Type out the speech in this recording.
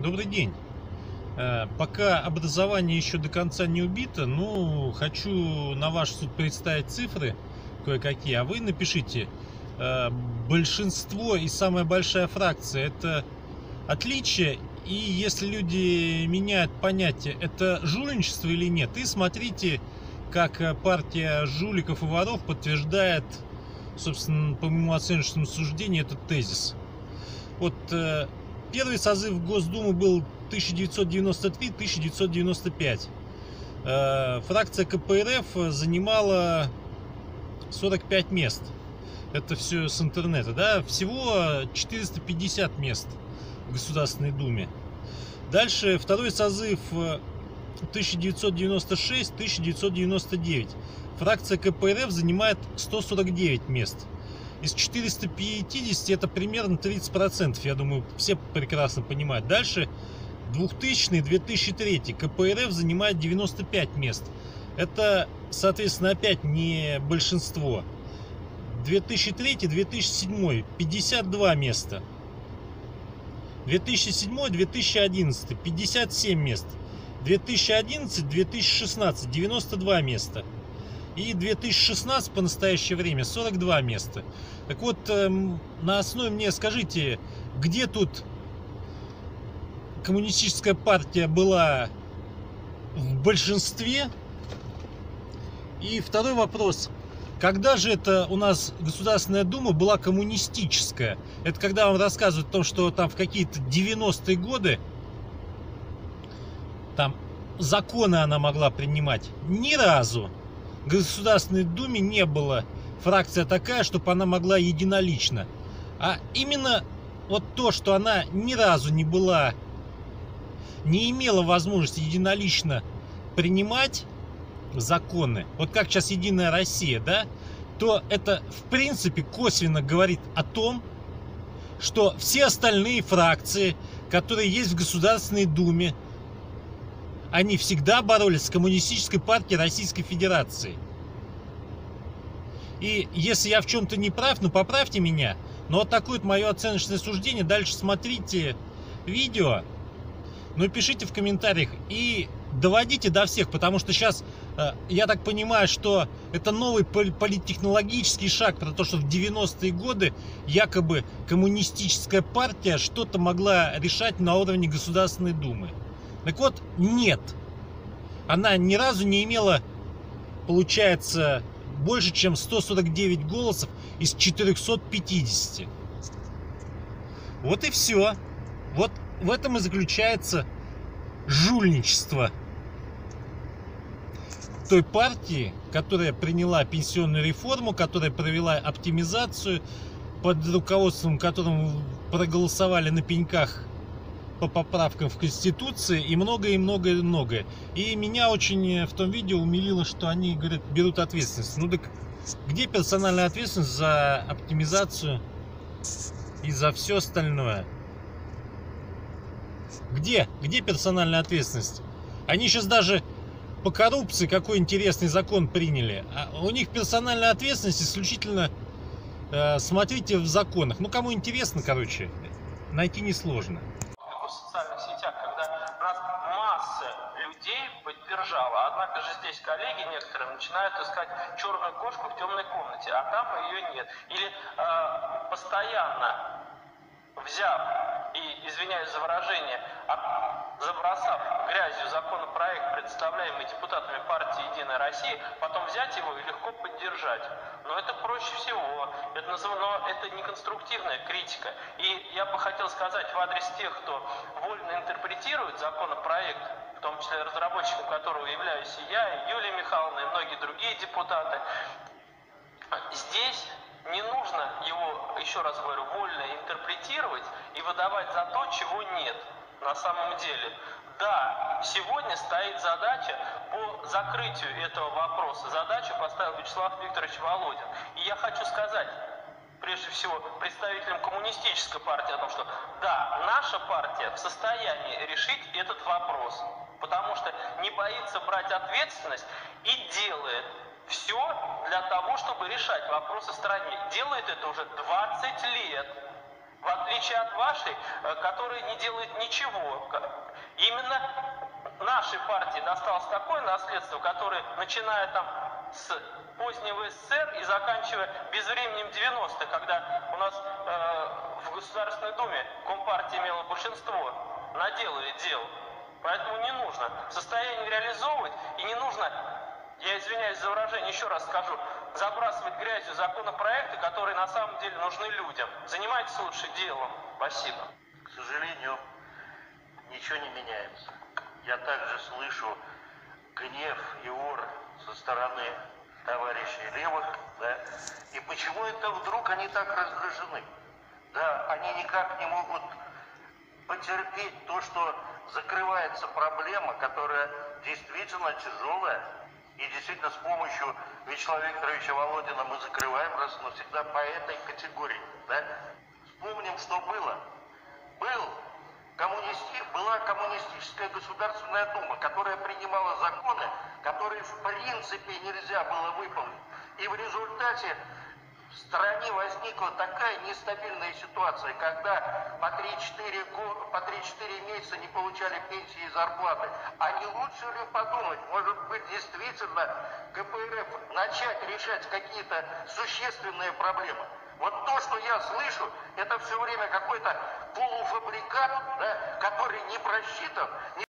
Добрый день. Э, Пока образование еще до конца не убито, ну, хочу на ваш суд представить цифры кое-какие, а вы напишите, э, большинство и самая большая фракция – это отличие, и если люди меняют понятие, это жульничество или нет, и смотрите, как э, партия жуликов и воров подтверждает, собственно, по моему оценочному суждению, этот тезис. Вот первый созыв Госдумы был 1993-1995. Э, Фракция КПРФ занимала 45 мест. Это все с интернета, да? Всего 450 мест в Государственной Думе. Дальше второй созыв э, 1996-1999. Фракция КПРФ занимает 149 мест. Из 450 это примерно 30%, я думаю, все прекрасно понимают. Дальше 2000-2003 КПРФ занимает 95 мест. Это, соответственно, опять не большинство. 2003-2007 52 места. 2007-2011 57 мест. 2011-2016 92 места. И 2016 по настоящее время 42 места. Так вот, эм, на основе мне скажите, где тут коммунистическая партия была в большинстве? И второй вопрос. Когда же это у нас Государственная Дума была коммунистическая? Это когда вам рассказывают о том, что там в какие-то 90-е годы там законы она могла принимать. Ни разу Государственной Думе не было фракция такая, чтобы она могла единолично. А именно вот то, что она ни разу не была, не имела возможности единолично принимать законы, вот как сейчас Единая Россия, да, то это в принципе косвенно говорит о том, что все остальные фракции, которые есть в Государственной Думе, они всегда боролись с коммунистической партией Российской Федерации. И если я в чем-то не прав, ну поправьте меня. Но вот мое оценочное суждение. Дальше смотрите видео, ну пишите в комментариях и доводите до всех, потому что сейчас, я так понимаю, что это новый политтехнологический шаг про то, что в 90-е годы якобы коммунистическая партия что-то могла решать на уровне Государственной Думы. Так вот, нет. Она ни разу не имела, получается, больше, чем 149 голосов из 450. Вот и все. Вот в этом и заключается жульничество той партии, которая приняла пенсионную реформу, которая провела оптимизацию, под руководством которым проголосовали на пеньках по поправкам в Конституции и многое, и многое, и многое. И меня очень в том видео умилило, что они, говорят, берут ответственность. Ну так где персональная ответственность за оптимизацию и за все остальное? Где? Где персональная ответственность? Они сейчас даже по коррупции какой интересный закон приняли. А у них персональная ответственность исключительно э, смотрите в законах. Ну, кому интересно, короче, найти несложно. Поддержала. Однако же здесь коллеги некоторые начинают искать черную кошку в темной комнате, а там ее нет. Или э, постоянно взяв и, извиняюсь за выражение, от- забросав грязью законопроект, представляемый депутатами партии «Единая Россия», потом взять его и легко поддержать. Но это проще всего. Это, но это не конструктивная критика. И я бы хотел сказать в адрес тех, кто вольно интерпретирует законопроект, том числе разработчиком которого являюсь и я, и Юлия Михайловна, и многие другие депутаты, Здесь не нужно его, еще раз говорю, вольно интерпретировать и выдавать за то, чего нет на самом деле. Да, сегодня стоит задача по закрытию этого вопроса. Задачу поставил Вячеслав Викторович Володин. И я хочу сказать, прежде всего, представителям коммунистической партии о том, что да, наша партия в состоянии решить этот вопрос, потому что не боится брать ответственность и делает все для того, чтобы решать вопросы в стране. Делает это уже 20 лет. В отличие от вашей, э, которая не делает ничего. Именно нашей партии досталось такое наследство, которое, начиная там с позднего СССР и заканчивая безвременем 90-х, когда у нас э, в Государственной Думе Компартия имела большинство, наделали дел. Поэтому не нужно в состоянии реализовывать и не нужно, я извиняюсь за выражение, еще раз скажу, забрасывать грязью законопроекты, которые на самом деле нужны людям. Занимайтесь лучше делом. Спасибо. К сожалению, ничего не меняется. Я также слышу гнев и ор со стороны товарищей левых, да, и почему это вдруг они так раздражены? Да, они никак не могут потерпеть то, что закрывается проблема, которая действительно тяжелая, и действительно с помощью Вячеслава Викторовича Володина мы закрываем раз навсегда по этой категории. Да? Вспомним, что было. Был коммунисти, была коммунистическая государственная дума, которая принимала законы, которые в принципе нельзя было выполнить. И в результате в стране возникла такая нестабильная ситуация, когда по 3-4 по 3-4 месяца не получали пенсии и зарплаты. А не лучше ли подумать, может быть, действительно КПРФ начать решать какие-то существенные проблемы? Вот то, что я слышу, это все время какой-то полуфабрикат, да, который не просчитан, не